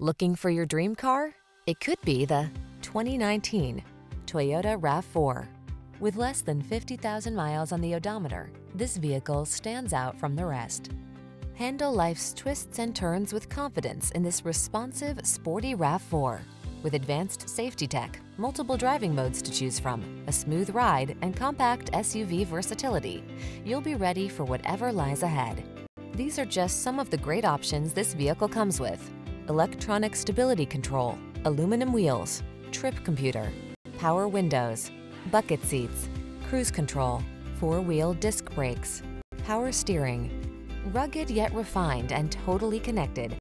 Looking for your dream car? It could be the 2019 Toyota RAV4. With less than 50,000 miles on the odometer, this vehicle stands out from the rest. Handle life's twists and turns with confidence in this responsive, sporty RAV4. With advanced safety tech, multiple driving modes to choose from, a smooth ride, and compact SUV versatility, you'll be ready for whatever lies ahead. These are just some of the great options this vehicle comes with. Electronic stability control, aluminum wheels, trip computer, power windows, bucket seats, cruise control, four-wheel disc brakes, power steering. Rugged yet refined and totally connected,